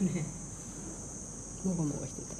ね。もごもごしてた